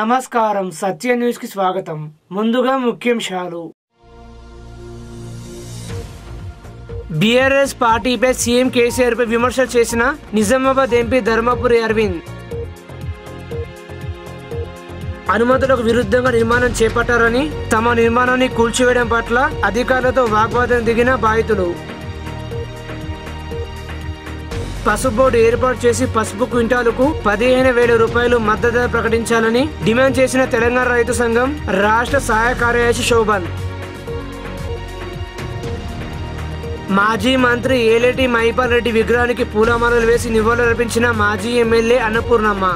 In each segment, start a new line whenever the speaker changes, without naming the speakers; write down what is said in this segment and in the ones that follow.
నమస్కారం. సత్య న్యూస్కి స్వాగతం. ముందుగా ముఖ్యాంశాలు. బీఆర్ఎస్ పార్టీపై సీఎం కేసీఆర్ పై విమర్శలు చేసిన నిజామాబాద్ ఎంపీ ధర్మపురి అరవింద్. అనుమతులకు విరుద్ధంగా నిర్మాణం చేపట్టారని తమ నిర్మాణాన్ని కూల్చివేయడం పట్ల అధికారులతో వాగ్వాదం దిగిన బాధితులు. పసుపు బోర్డు ఏర్పాటు చేసి పసుపు క్వింటాలకు పదిహేను వేల రూపాయలు మద్దతు ధర ప్రకటించాలని డిమాండ్ చేసిన తెలంగాణ రైతు సంఘం రాష్ట్ర సహాయ కార్యదర్శి శోభన్. మాజీ మంత్రి ఏలేటి మహిపాల్ రెడ్డి విగ్రహానికి పూలమాలలు వేసి నివాళులర్పించిన మాజీ ఎమ్మెల్యే అన్నపూర్ణమ్మ.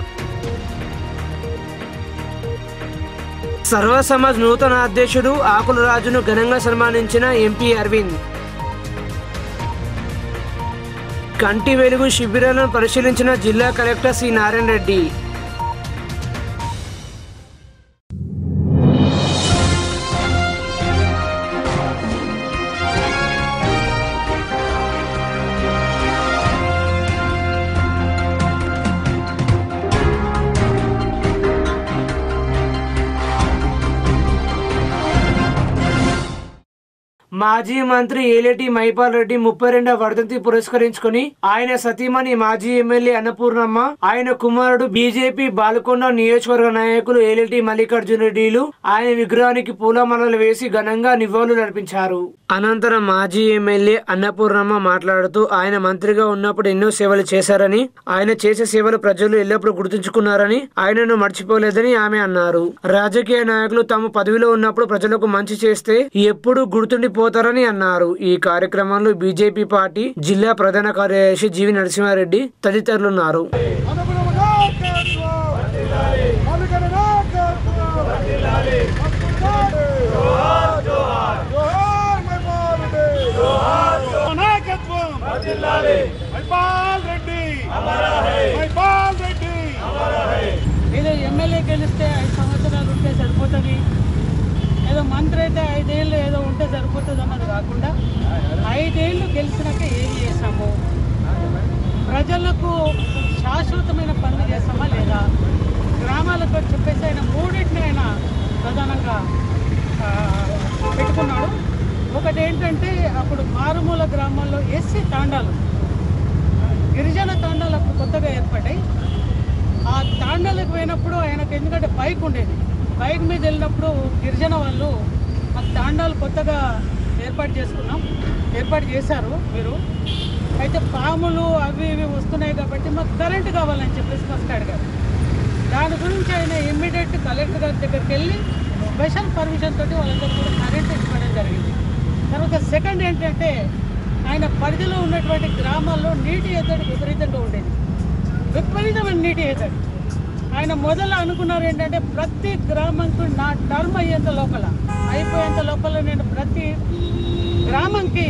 సర్వ సమాజ్ నూతన అధ్యక్షుడు ఆకుల రాజును ఘనంగా సన్మానించిన ఎంపీ అరవింద్. కంటి వెలుగు శిబిరాలను పరిశీలించిన జిల్లా కలెక్టర్ సి. నారాయణ రెడ్డి మాజీ మంత్రి ఏలేటి మైపాల్ రెడ్డి ముప్పై రెండవ వర్ధంతి పురస్కరించుకుని ఆయన సతీమణి మాజీ ఎమ్మెల్యే అన్నపూర్ణమ్మ ఆయన కుమారుడు బీజేపీ బాలకొండ నియోజకవర్గ నాయకులు ఏలేటి మల్లికార్జున రెడ్డిలు ఆయన విగ్రహానికి పూలమాలలు వేసి ఘనంగా నివాళులు అర్పించారు. అనంతరం మాజీ ఎమ్మెల్యే అన్నపూర్ణమ్మ మాట్లాడుతూ ఆయన మంత్రిగా ఉన్నప్పుడు ఎన్నో సేవలు చేశారని ఆయన చేసే సేవలు ప్రజలు ఎల్లప్పుడూ గుర్తుంచుకున్నారని ఆయనను మర్చిపోలేదని ఆమె అన్నారు. రాజకీయ నాయకులు తాము పదవిలో ఉన్నప్పుడు ప్రజలకు మంచి చేస్తే ఎప్పుడు గుర్తుండిపోతారని అన్నారు. ఈ కార్యక్రమంలో బీజేపీ పార్టీ జిల్లా ప్రధాన కార్యదర్శి జీవి నరసింహారెడ్డి తదితరులున్నారు
అనుగుణము నాయకత్వం అనుగుణ నాయకత్వం జోహార్ జోహార్ జోహార్ మైపాల్ రెడ్డి జోహార్ నాయకత్వం మైపాల్ రెడ్డి మైపాల్ రెడ్డి
ఏదో ఎమ్మెల్యే గెలిస్తే ఐదు సంవత్సరాలు ఉంటే సరిపోతుంది? ఏదో మంత్రి అయితే ఐదేళ్ళు ఏదో ఉంటే సరిపోతుంది అన్నది కాకుండా ఐదేళ్ళు గెలిచినాక ఏం చేసాము ప్రజలకు శాశ్వతమైన పనులు చేస్తామా లేదా? గ్రామాలకు చెప్పేసి ఆయన మూడింటిని ఆయన ప్రధానంగా పెట్టుకున్నాడు. ఒకటి ఏంటంటే అప్పుడు మారుమూల గ్రామాల్లో ఎస్సీ తాండాలు గిరిజన తాండాలు అప్పుడు కొత్తగా ఏర్పడ్డాయి. ఆ తాండాలకు పోయినప్పుడు ఆయనకు ఎందుకంటే బైక్ ఉండేది. బైక్ మీద వెళ్ళినప్పుడు గిరిజన వాళ్ళు ఆ తాండాలు కొత్తగా ఏర్పాటు చేసుకున్నాం. ఏర్పాటు చేశారు మీరు అయితే పాములు అవి ఇవి వస్తున్నాయి కాబట్టి మాకు కరెంటు కావాలని చెప్పేసి ఫస్ట్ అడిగారు. దాని గురించి ఆయన ఇమ్మీడియట్ కలెక్టర్ గారి దగ్గరికి వెళ్ళి స్పెషల్ పర్మిషన్ తోటి వాళ్ళందరూ కూడా కరెంట్ ఇవ్వడం జరిగింది. తర్వాత సెకండ్ ఏంటంటే ఆయన పరిధిలో ఉన్నటువంటి గ్రామాల్లో నీటి ఎద్దడి విపరీతంగా ఉండేది. విపరీతమైన నీటి ఏజెంట్ ఆయన మొదలు అనుకున్నారు ఏంటంటే ప్రతి గ్రామంకు నా టర్మ్ అయ్యేంత లోపల అయిపోయేంత లోపల నేను ప్రతి గ్రామంకి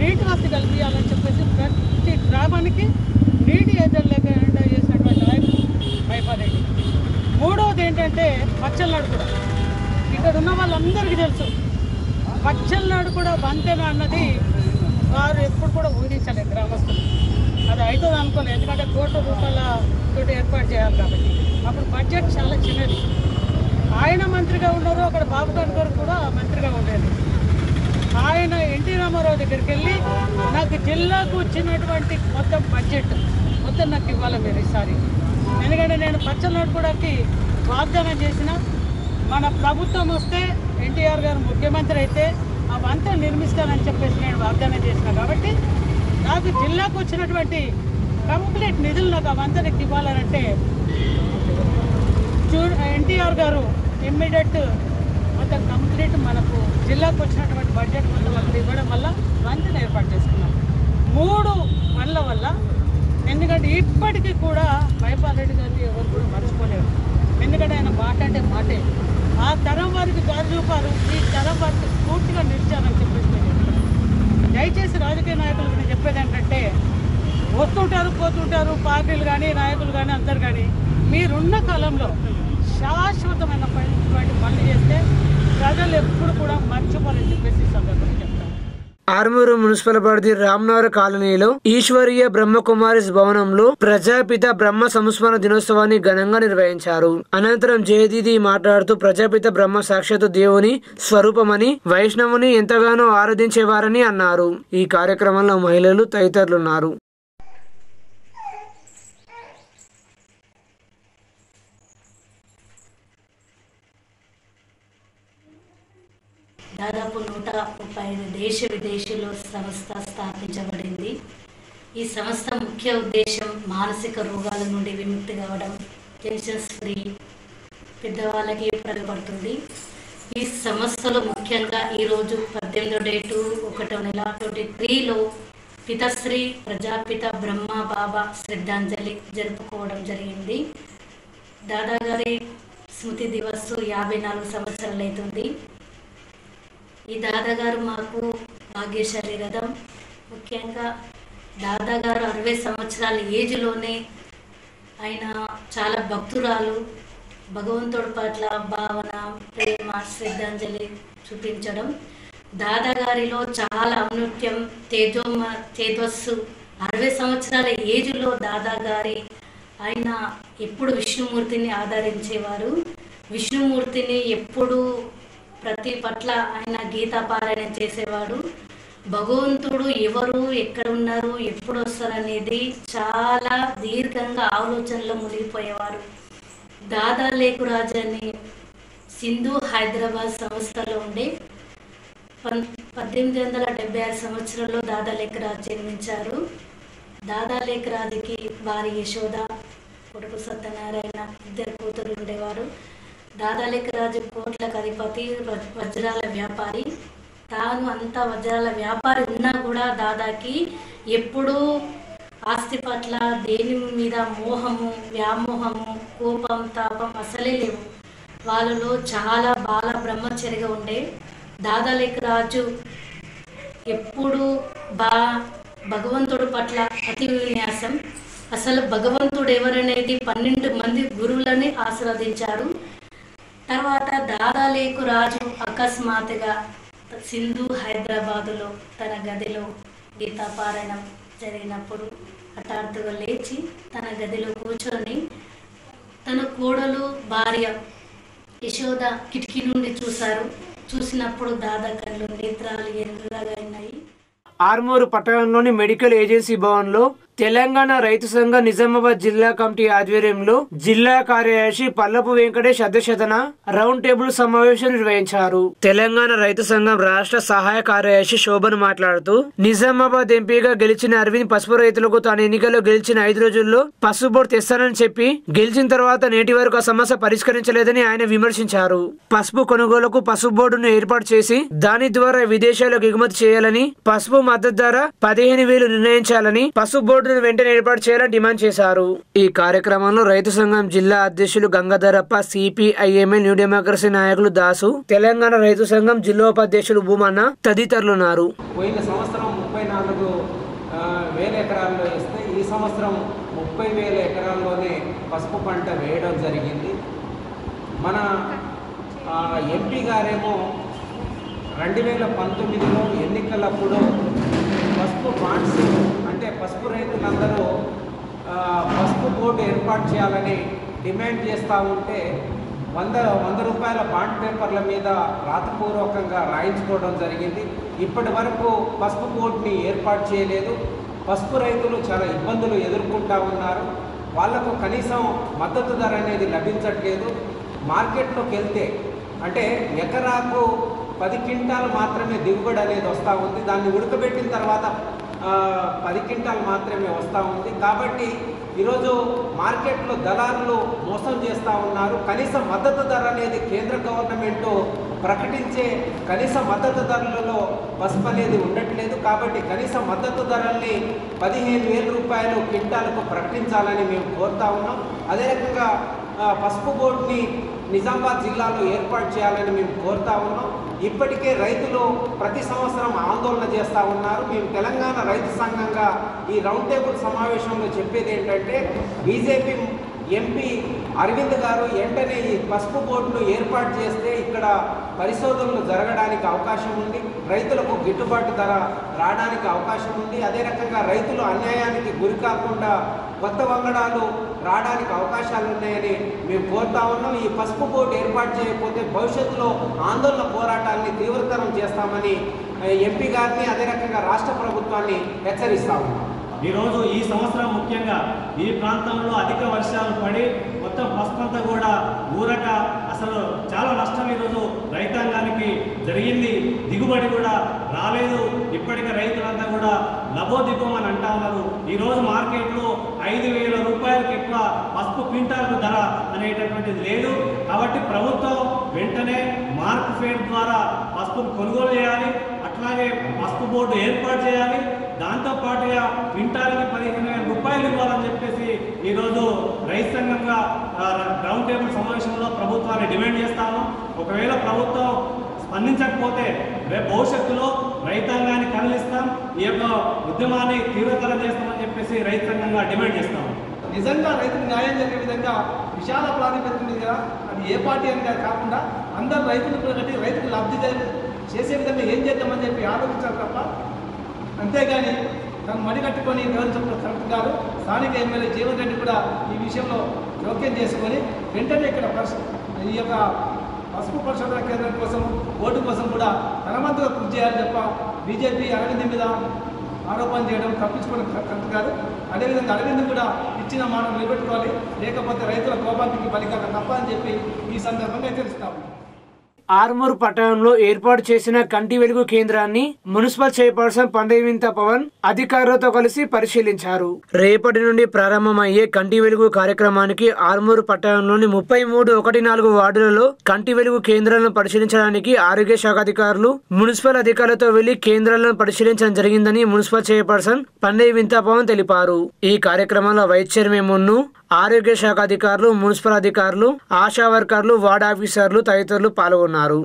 నీటి వసతి కలిపియాలని చెప్పేసి ప్రతి గ్రామానికి నీటి ఏజెంట్ లేకుండా చేసినటువంటి ఆయన భయపడేది మూడవది ఏంటంటే పచ్చల్నాడు కూడా. ఇక్కడ ఉన్న వాళ్ళందరికీ తెలుసు. పచ్చల్నాడు కూడా వంతెన అన్నది వారు ఎప్పుడు కూడా ఊహించలేదు గ్రామస్తులు. అది అవుతుంది అనుకోలేదు ఎందుకంటే కోట్ల రూపాయల తోటి ఏర్పాటు చేయాలి కాబట్టి. అప్పుడు బడ్జెట్ చాలా చిన్నది. ఆయన మంత్రిగా ఉన్నారు అక్కడ బాబు గారు కూడా మంత్రిగా ఉండేది. ఆయన ఎన్టీ రామారావు దగ్గరికి వెళ్ళి నాకు జిల్లాకు వచ్చినటువంటి మొత్తం బడ్జెట్ మొత్తం నాకు ఇవ్వాలి మీరు ఈసారి. ఎందుకంటే నేను పచ్చనోటు కూడాకి వాగ్దానం చేసిన మన ప్రభుత్వం వస్తే ఎన్టీఆర్ గారు ముఖ్యమంత్రి అయితే అవంతా నిర్మిస్తానని చెప్పేసి నేను వాగ్దానం చేసిన కాబట్టి నాకు జిల్లాకు వచ్చినటువంటి కంప్లీట్ నిధులు నాకు అవంతరికి వంతెనకి ఇవ్వాలనంటే చూ ఎన్టీఆర్ గారు ఇమ్మీడియట్ మొత్తం కంప్లీట్ మనకు జిల్లాకు వచ్చినటువంటి బడ్జెట్ మొత్తం మనకు ఇవ్వడం వల్ల వంతెన ఏర్పాటు చేసుకున్నాం. మూడు పనుల వల్ల ఎందుకంటే ఇప్పటికీ కూడా మైపాల్ రెడ్డి గారిని ఎవరు కూడా మర్చిపోలేరు. ఎందుకంటే ఆయన మాట అంటే మాటే. ఆ తరం వారికి దారి చూపారు ఈ తరం వారికి పూర్తిగా నిలిచారని చెప్పేసి దయచేసి రాజకీయ నాయకులకు నేను చెప్పేది ఏంటంటే వస్తుంటారు పోతుంటారు పార్టీలు కానీ నాయకులు కానీ అందరు కానీ మీరున్న కాలంలో శాశ్వతమైన పని పనులు చేస్తే ప్రజలు ఎప్పుడు కూడా మర్చిపోరని చెప్పేసి సందర్భం
ఆర్మూరు మున్సిపల్ పరిధి రామ్నగర్ కాలనీలో ఈశ్వరీయ బ్రహ్మకుమారిస్ భవనంలో ప్రజాపిత బ్రహ్మ సంస్మరణ దినోత్సవాన్ని ఘనంగా నిర్వహించారు. అనంతరం జయదీది మాట్లాడుతూ ప్రజాపిత బ్రహ్మ సాక్షాత్తు దేవుని స్వరూపమని వైష్ణవుని ఎంతగానో ఆరాధించేవారని అన్నారు. ఈ కార్యక్రమంలో మహిళలు తదితరులున్నారు.
దాదాపు నూట ముప్పై ఐదు దేశ విదేశీలో సంస్థ స్థాపించబడింది. ఈ సంస్థ ముఖ్య ఉద్దేశం మానసిక రోగాల నుండి విముక్తి కావడం టెన్షన్స్ ఫ్రీ పెద్దవాళ్ళకి ఉపయోగపడుతుంది. ఈ సంస్థలో ముఖ్యంగా ఈరోజు పద్దెనిమిదో డేటు ఒకటో నెల ట్వంటీ త్రీలో పితశ్రీ ప్రజాపిత బ్రహ్మ బాబా శ్రద్ధాంజలి జరుపుకోవడం జరిగింది. దాదాగారి స్మృతి దివస్సు యాభై నాలుగు సంవత్సరాలు అవుతుంది ఈ దాదాగారు మాకు భాగ్యశాలి రథం. ముఖ్యంగా దాదాగారు అరవై సంవత్సరాల ఏజ్లోనే ఆయన చాలా భక్తురాలు. భగవంతుడి పట్ల భావన ప్రేమ శ్రద్ధాంజలి చూపించడం. దాదాగారిలో చాలా ఔన్నత్యం తేజోమ తేజస్సు. అరవై సంవత్సరాల ఏజ్లో దాదాగారి ఆయన ఎప్పుడు విష్ణుమూర్తిని ఆదరించేవారు. విష్ణుమూర్తిని ఎప్పుడు ప్రతి పట్ల ఆయన గీతాపారాయణ చేసేవాడు. భగవంతుడు ఎవరు ఎక్కడ ఉన్నారు ఎప్పుడు వస్తారు అనేది చాలా దీర్ఘంగా ఆలోచనలో మునిగిపోయేవారు దాదా లేకురాజు అని సింధు హైదరాబాద్ సంస్థలో ఉండే పం పద్దెనిమిది వందల డెబ్బై ఆరు సంవత్సరంలో దాదా లేఖరాజు జన్మించారు. దాదా లేఖరాజుకి వారి యశోద కొడుకు సత్యనారాయణ ఇద్దరు కూతురు ఉండేవారు. రాజు లేఖరాజు కోట్లకు అధిపతి వజ్రాల వ్యాపారి. తాను అంత వజ్రాల వ్యాపారి ఉన్నా కూడా దాదాకి ఎప్పుడూ ఆస్తి పట్ల దేని మీద మోహము వ్యామోహము కోపం తాపం అసలే లేవు. వాళ్ళలో చాలా బాల బ్రహ్మచరిగా ఉండే. దాదాలేక రాజు ఎప్పుడు బా భగవంతుడు పట్ల అతి విన్యాసం. అసలు భగవంతుడు ఎవరనేది పన్నెండు మంది గురువులని ఆశీర్వదించారు తర్వాత దాదాలేకు రాజు అకస్మాత్తుగా సింధు హైదరాబాదులో తన గదిలో గీతాపారాయణం జరిగినప్పుడు హఠాత్తుగా లేచి తన గదిలో కూర్చొని తన కోడలు భార్య యశోద కిటికీ నుండి చూశారు. చూసినప్పుడు దాదా కళ్ళు నేత్రాలు ఎర్రగా ఉన్నాయి
ఆర్మూరు పట్టణంలోని మెడికల్ ఏజెన్సీ భవన్లో తెలంగాణ రైతు సంఘ నిజామాబాద్ జిల్లా కమిటీ ఆధ్వర్యంలో జిల్లా కార్యదర్శి పల్లపు వెంకటేష్ అధ్యక్షతన రౌండ్ టేబుల్ సమావేశం నిర్వహించారు. తెలంగాణ రైతు సంఘం రాష్ట్ర సహాయ కార్యదర్శి శోభన్ మాట్లాడుతూ నిజామాబాద్ ఎంపీగా గెలిచిన అరవింద్ పసుపు రైతులకు తాను ఎన్నికల్లో గెలిచిన ఐదు రోజుల్లో పసుపు బోర్డు తెస్తానని చెప్పి గెలిచిన తర్వాత నేటి వరకు ఆ సమస్య పరిష్కరించలేదని ఆయన విమర్శించారు. పసుపు కొనుగోలుకు పసుపు బోర్డును ఏర్పాటు చేసి దాని ద్వారా విదేశాలకు ఎగుమతి చేయాలని పసుపు మద్దతు ధర పదిహేను వేలు నిర్ణయించాలని పసుపు బోర్డు బోర్డును వెంటనే ఏర్పాటు చేయాలని డిమాండ్ చేశారు. ఈ కార్యక్రమంలో రైతు సంఘం జిల్లా అధ్యక్షులు గంగాధరప్ప సిపిఐఎంఎల్ న్యూ డెమోక్రసీ నాయకులు దాసు తెలంగాణ రైతు సంఘం జిల్లా ఉపాధ్యక్షులు భూమన్న తదితరులున్నారు.
పోయిన సంవత్సరం ముప్పై నాలుగు వేల ఎకరాల్లో ఇస్తే ఈ సంవత్సరం ముప్పై వేల ఎకరాల్లోనే పసుపు పంట వేయడం జరిగింది. మన ఎంపీ గారేమో రెండు వేల పంతొమ్మిదిలో ఎన్నికలప్పుడు పసుపు బాండ్స్ పసుపు రైతులందరూ పసుపు బోర్డు ఏర్పాటు చేయాలని డిమాండ్ చేస్తూ ఉంటే వంద వంద రూపాయల బాండ్ పేపర్ల మీద రాతపూర్వకంగా రాయించుకోవడం జరిగింది. ఇప్పటి వరకు పసుపు బోర్డుని ఏర్పాటు చేయలేదు. పసుపు రైతులు చాలా ఇబ్బందులు ఎదుర్కొంటూ ఉన్నారు. వాళ్ళకు కనీసం మద్దతు ధర అనేది లభించట్లేదు. మార్కెట్లోకి వెళ్తే అంటే ఎకరాకు పది క్వింటాలు మాత్రమే దిగుబడి అనేది వస్తూ ఉంది. దాన్ని ఉడకబెట్టిన తర్వాత పది క్వింటాలు మాత్రమే వస్తూ ఉంది. కాబట్టి ఈరోజు మార్కెట్లో దళారులు మోసం చేస్తూ ఉన్నారు. కనీస మద్దతు ధర అనేది కేంద్ర గవర్నమెంట్ ప్రకటించే కనీస మద్దతు ధరలలో పసుపు అనేది ఉండట్లేదు. కాబట్టి కనీస మద్దతు ధరల్ని పదిహేను వేల రూపాయలు క్వింటాలకు ప్రకటించాలని మేము కోరుతా ఉన్నాం. అదే రకంగా పసుపు బోర్డుని నిజామాబాద్ జిల్లాలో ఏర్పాటు చేయాలని మేము కోరుతా ఉన్నాం. ఇప్పటికే రైతులు ప్రతి సంవత్సరం ఆందోళన చేస్తూ ఉన్నారు. మేము తెలంగాణ రైతు సంఘంగా ఈ రౌండ్ టేబుల్ సమావేశంలో చెప్పేది ఏంటంటే బీజేపీ ఎంపీ అరవింద్ గారు వెంటనే ఈ పసుపు బోర్డును ఏర్పాటు చేస్తే ఇక్కడ పరిశోధనలు జరగడానికి అవకాశం ఉంది. రైతులకు గిట్టుబాటు ధర రావడానికి అవకాశం ఉంది. అదే రకంగా రైతులు అన్యాయానికి గురి కాకుండా కొత్త వంగడాలు రావడానికి అవకాశాలు ఉన్నాయని మేము కోరుతా ఉన్నాం. ఈ పసుపు బోర్డు ఏర్పాటు చేయకపోతే భవిష్యత్తులో ఆందోళన పోరాటాన్ని తీవ్రతరం చేస్తామని ఎంపీ గారిని అదే రకంగా రాష్ట్ర ప్రభుత్వాన్ని హెచ్చరిస్తా ఉన్నాం.
ఈరోజు ఈ సంవత్సరం ముఖ్యంగా ఈ ప్రాంతంలో అధిక వర్షాలు పడి మొత్తం పసుపంతా కూడా ఊరక అసలు చాలా నష్టం ఈరోజు రైతాంగానికి జరిగింది. దిగుబడి కూడా రాలేదు. ఇప్పటికే రైతులంతా కూడా లబోదిబ్బం అని అంటా ఉన్నారు. ఈరోజు మార్కెట్లో ఐదు వేల రూపాయలకి ఎక్కువ పసుపు క్వింటాలకు ధర అనేటటువంటిది లేదు. కాబట్టి ప్రభుత్వం వెంటనే మార్క్ ఫేర్ ద్వారా పసుపును కొనుగోలు చేయాలి. అట్లాగే పసుపు బోర్డు ఏర్పాటు చేయాలి. దాంతోపాటు క్వింటాల్కి పదిహేను వేల రూపాయలు ఇవ్వాలని చెప్పేసి ఈరోజు రైతు సంఘంగా రౌండ్ టేబుల్ సమావేశంలో ప్రభుత్వాన్ని డిమాండ్ చేస్తాము ఒకవేళ ప్రభుత్వం స్పందించకపోతే రేపు భవిష్యత్తులో రైతాంగాన్ని కదిలిస్తాం ఈ యొక్క ఉద్యమాన్ని తీవ్రతరం చేస్తామని చెప్పేసి రైతు సంఘంగా డిమాండ్ చేస్తాము
నిజంగా రైతుకు న్యాయం జరిగే విధంగా విశాల ప్రాతిపదిక మీద అది ఏ పార్టీ అని కాకుండా అందరు రైతులు కట్టి రైతుకు లబ్ధి చేసే విధంగా ఏం చేద్దామని చెప్పి ఆలోచించారు తప్ప అంతేగాని తను మడికట్టుకొని వివరించడం కరెక్ట్ కాదు. స్థానిక ఎమ్మెల్యే జీవన్ రెడ్డి కూడా ఈ విషయంలో జోక్యం చేసుకొని వెంటనే ఇక్కడ ఈ యొక్క పసుపు పరిశోధన కేంద్రం కోసం ఓటు కోసం కూడా తనమంతుగా కృషి చేయాలని తప్ప బీజేపీ అరవింద్ మీద ఆరోపణ చేయడం తప్పించుకోవడం కరెక్ట్ కరెక్ట్ కాదు. అదేవిధంగా అరవింద్ కూడా ఇచ్చిన మాట నిలబెట్టుకోవాలి. లేకపోతే రైతుల కోపానికి బలికాక తప్ప అని చెప్పి ఈ సందర్భంగా హెచ్చరిస్తాము.
ఆర్మూర్ పట్టణంలో ఏర్పాటు చేసిన కంటి వెలుగు కేంద్రాన్ని మున్సిపల్ చైర్పర్సన్ పండవింత పవన్ అధికారులతో కలిసి పరిశీలించారు. రేపటి నుండి ప్రారంభమయ్యే కంటి వెలుగు కార్యక్రమానికి ఆర్మూర్ పట్టణంలోని ముప్పై మూడు ఒకటి నాలుగు వార్డులలో కంటి వెలుగు కేంద్రాలను పరిశీలించడానికి ఆరోగ్య శాఖ అధికారులు మున్సిపల్ అధికారులతో వెళ్ళి కేంద్రాలను పరిశీలించడం జరిగిందని మున్సిపల్ చైర్పర్సన్ పండే వింత పవన్ తెలిపారు. ఈ కార్యక్రమంలో వైస్ చైర్మన్ మున్ను ఆరోగ్య శాఖ అధికారులు మున్సిపల్ అధికారులు ఆశా వర్కర్లు వార్డ్ ఆఫీసర్లు తదితరులు పాల్గొన్నారు.
అన్నారు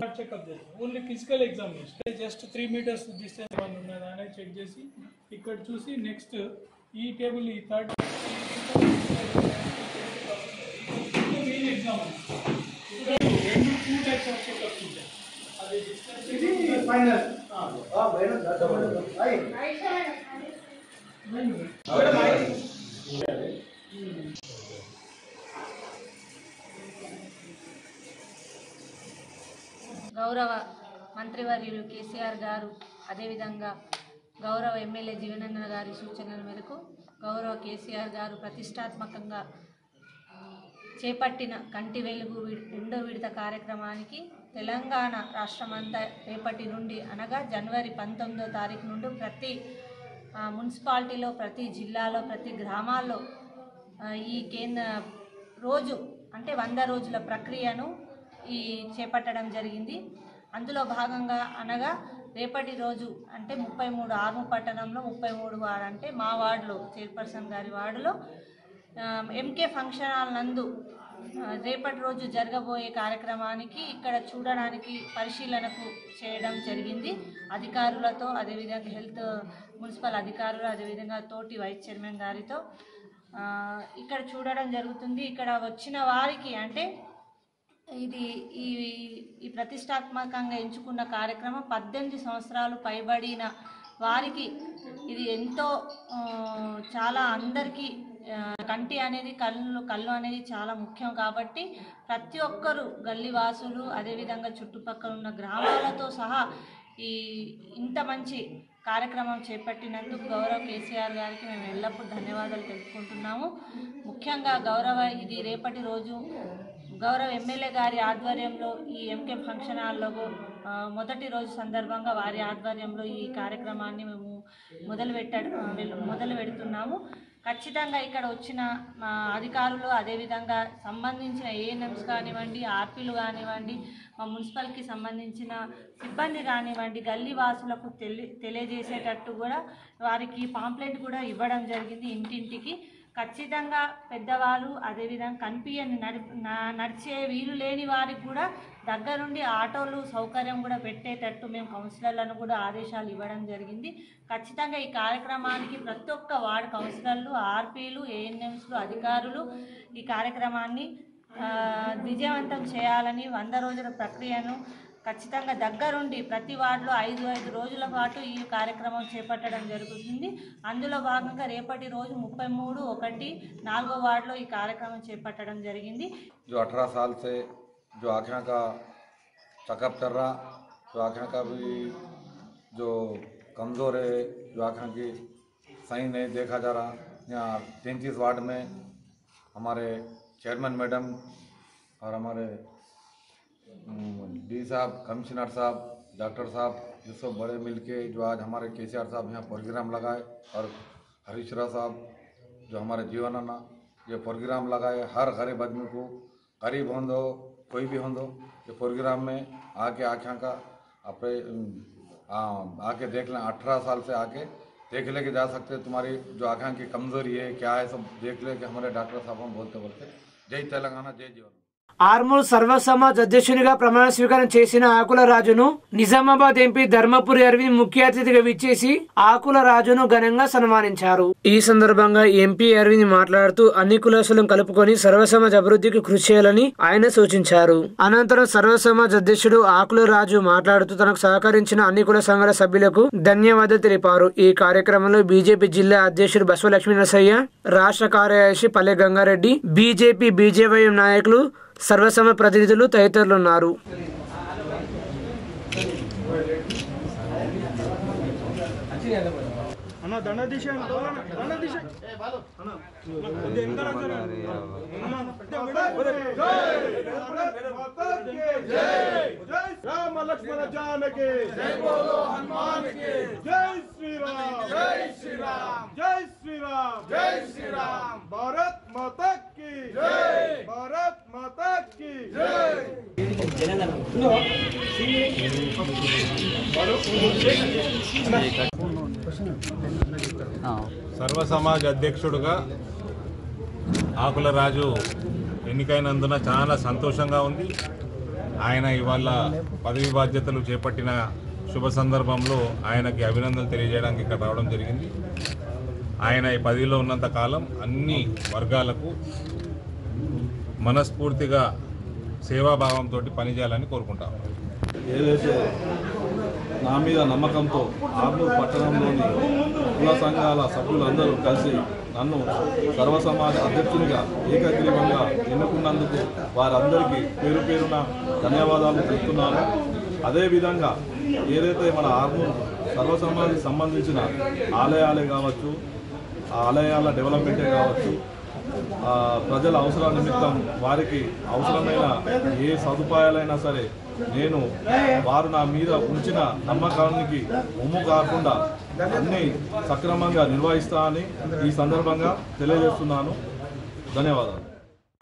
only physical examination just three meters distance ఉన్నదా అనేది చెక్ చేసి ఇక్కడ చూసి నెక్స్ట్ ఈ టేబుల్ ఈ థర్డ్ మెయిన్ ఎగ్జామ్ రెండు టూ టైప్స్ ఆఫ్ చెకప్స్ ఉంటాయి అది డిస్టెన్స్
ఫైనల్
గౌరవ మంత్రివర్యులు కేసీఆర్ గారు అదేవిధంగా గౌరవ ఎమ్మెల్యే జీవనన్న గారి సూచనల మేరకు గౌరవ కేసీఆర్ గారు ప్రతిష్టాత్మకంగా చేపట్టిన కంటి వెలుగు రెండో విడత కార్యక్రమానికి తెలంగాణ రాష్ట్రమంతా రేపటి నుండి అనగా జనవరి పంతొమ్మిదో తారీఖు నుండి ప్రతి మున్సిపాలిటీలో ప్రతి జిల్లాలో ప్రతి గ్రామాల్లో ఈ కేంద్ర రోజు అంటే వంద రోజుల ప్రక్రియను ఈ చేపట్టడం జరిగింది. అందులో భాగంగా అనగా రేపటి రోజు అంటే ముప్పై మూడు ఆర్ము పట్టణంలో ముప్పై మూడు వార్డు అంటే మా వార్డులో చైర్పర్సన్ గారి వార్డులో. ఎంకే ఫంక్షన్ హాల్ నందు రేపటి రోజు జరగబోయే కార్యక్రమానికి ఇక్కడ చూడడానికి పరిశీలనకు చేయడం జరిగింది. అధికారులతో అదేవిధంగా హెల్త్ మున్సిపల్ అధికారులు అదేవిధంగా తోటి వైస్ చైర్మన్ గారితో ఇక్కడ చూడడం జరుగుతుంది. ఇక్కడ వచ్చిన వారికి అంటే ఇది ఈ ఈ ప్రతిష్టాత్మకంగా ఎంచుకున్న కార్యక్రమం పద్దెనిమిది సంవత్సరాలు పైబడిన వారికి ఇది ఎంతో చాలా అందరికీ కంటి అనేది కళ్ళు కళ్ళు అనేది చాలా ముఖ్యం కాబట్టి ప్రతి ఒక్కరు గల్లీవాసులు అదేవిధంగా చుట్టుపక్కల ఉన్న గ్రామాలతో సహా ఈ ఇంత మంచి కార్యక్రమం చేపట్టినందుకు గౌరవ కేసీఆర్ గారికి మేము ఎల్లప్పుడూ ధన్యవాదాలు తెలుపుకుంటున్నాము. ముఖ్యంగా గౌరవ ఇది రేపటి రోజు గౌరవ ఎమ్మెల్యే గారి ఆధ్వర్యంలో ఈ ఎంకే ఫంక్షన్ హాల్లో మొదటి రోజు సందర్భంగా వారి ఆధ్వర్యంలో ఈ కార్యక్రమాన్ని మేము మొదలు పెట్ట మొదలు పెడుతున్నాము. ఖచ్చితంగా ఇక్కడ వచ్చిన మా అధికారులు అదేవిధంగా సంబంధించిన ఏఎన్ఎంస్ కానివ్వండి ఆర్పీలు కానివ్వండి మా మున్సిపల్కి సంబంధించిన సిబ్బంది కానివ్వండి గల్లీ వాసులకు తెలి తెలియజేసేటట్టు కూడా వారికి పాంప్లెట్ కూడా ఇవ్వడం జరిగింది ఇంటింటికి. ఖచ్చితంగా పెద్దవాళ్ళు అదేవిధంగా కనిపించని నడిచే వీలు లేని వారికి కూడా దగ్గరుండి ఆటోలు సౌకర్యం కూడా పెట్టేటట్టు మేము కౌన్సిలర్లను కూడా ఆదేశాలు ఇవ్వడం జరిగింది. ఖచ్చితంగా ఈ కార్యక్రమానికి ప్రతి ఒక్క వార్డు కౌన్సిలర్లు ఆర్పీలు ఏఎన్ఎంస్లు అధికారులు ఈ కార్యక్రమాన్ని విజయవంతం చేయాలని వంద రోజుల ప్రక్రియను ఖచ్చితంగా దగ్గరుండి ప్రతి వార్డులో ఐదు ఐదు రోజుల పాటు ఈ కార్యక్రమం చేపట్టడం జరుగుతుంది అందులో భాగంగా రేపటి రోజు ముప్పై మూడు ఒకటి నాలుగో వార్డులో ఈ కార్యక్రమం చేపట్టడం జరిగింది
जो 18 साल से जो आँखें का चेकअप कर रहा जो आँखें का भी जो कमज़ोर है जो आँखें की सही नहीं देखा जा रहा यहाँ तैंतीस वार्ड में हमारे चेयरमैन मैडम और हमारे डी साहब, कमिश्नर साहब, डॉक्टर साहब, ये सब बड़े मिलके जो आज हमारे के सी आर साहब यहाँ प्रोग्राम लगाए और हरीश राव साहब जो हमारे जीवन अन्ना ये प्रोग्राम लगाए। हर गरीब आदमी को, गरीब हों दो कोई भी हों दो ये प्रोग्राम में आके आँखें का अपने आके देख लें। अठारह साल से आके देख ले के जा सकते तुम्हारी जो आँखें की कमज़ोरी है, क्या है, सब देख ले के हमारे डॉक्टर साहब हम बोलते बोलते जय तेलंगाना, जय जीवन।
ఆర్మూర్ సర్వ సమాజ్ అధ్యక్షునిగా ప్రమాణ స్వీకారం చేసిన ఆకుల రాజును నిజామాబాద్ ఎంపీ ధర్మపురి అరవింద్ ముఖ్య అతిథిగా విచ్చేసి ఆకుల రాజును ఘనంగా సన్మానించారు. ఈ సందర్భంగా ఎంపీ అరవింద్ మాట్లాడుతూ అన్ని కులాసులను కలుపుకొని సర్వ సమాజ్ అభివృద్ధికి కృషి చేయాలని ఆయన సూచించారు. అనంతరం సర్వ సమాజ్ అధ్యక్షుడు ఆకుల రాజు మాట్లాడుతూ తనకు సహకరించిన అన్ని కుల సంఘాల సభ్యులకు ధన్యవాదాలు తెలిపారు. ఈ కార్యక్రమంలో బీజేపీ జిల్లా అధ్యక్షుడు బసవలక్ష్మీ నరసయ్య రాష్ట్ర కార్యదర్శి పల్లె గంగారెడ్డి బీజేపీ బీజేవైఎం నాయకులు సర్వసమ ప్రతినిధులు తదితరులు ఉన్నారు
అన్న దండ దిశ దండ దిశ రామ లక్ష్మణ జానకి జై బోలో హనుమాన్కి జై శ్రీరామ్ జై శ్రీరామ్ జై శ్రీరామ్ జై శ్రీరామ్ భారత్ మాతా की జై భారత్ మాతా की జై
సర్వ సమాజ్ అధ్యక్షుడుగా ఆకుల రాజు ఎన్నికైనందున చాలా సంతోషంగా ఉంది. ఆయన ఇవాళ పదవి బాధ్యతలు చేపట్టిన శుభ సందర్భంలో ఆయనకి అభినందనలు తెలియజేయడానికి ఇక్కడ రావడం జరిగింది. ఆయన ఈ పదవిలో ఉన్నంత కాలం అన్ని వర్గాలకు మనస్ఫూర్తిగా సేవాభావంతో పనిచేయాలని కోరుకుంటాం.
ఏదైతే నా మీద నమ్మకంతో ఆర్మూర్ పట్టణంలోని కుల సంఘాల సభ్యులందరూ కలిసి నన్ను సర్వసమాజ అధ్యక్షునిగా ఏకగ్రీవంగా ఎన్నుకున్నందుకు వారందరికీ పేరు పేరున ధన్యవాదాలు తెలుపుతున్నాను అదేవిధంగా ఏదైతే మన ఆర్మూర్ సర్వ సంబంధించిన ఆలయాలే కావచ్చు ఆ ఆలయాల డెవలప్మెంటే కావచ్చు ప్రజల అవసరాల నిమిత్తం వారికి అవసరమైన ఏ సదుపాయాలైనా సరే నేను వారు నా మీద ఉంచిన నమ్మకానికి ఉమ్ము కాకుండా అన్ని సక్రమంగా నిర్వహిస్తా ఈ సందర్భంగా తెలియజేస్తున్నాను. ధన్యవాదాలు.